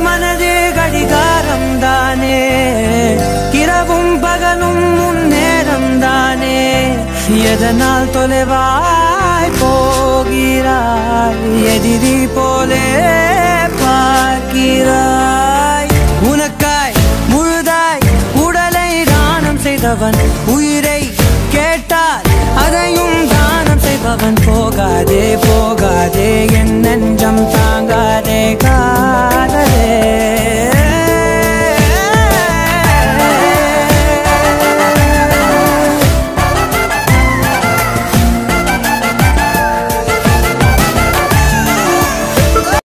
மனதே கடிகாரம் தானே? இரவும் பகலும் முன்னேறம் தானே? எதனால் தொலைவாய் போகிறாய்? எதிரி போலே பார்க்கிறாய். உனக்காய் முழுதாய் உடலை தானம் செய்தவன் உயிரை கேட்டால் அதையும் தானம் செய்பவன். போகாதே போகாதே என் நெஞ்சம் தாங்காதே கா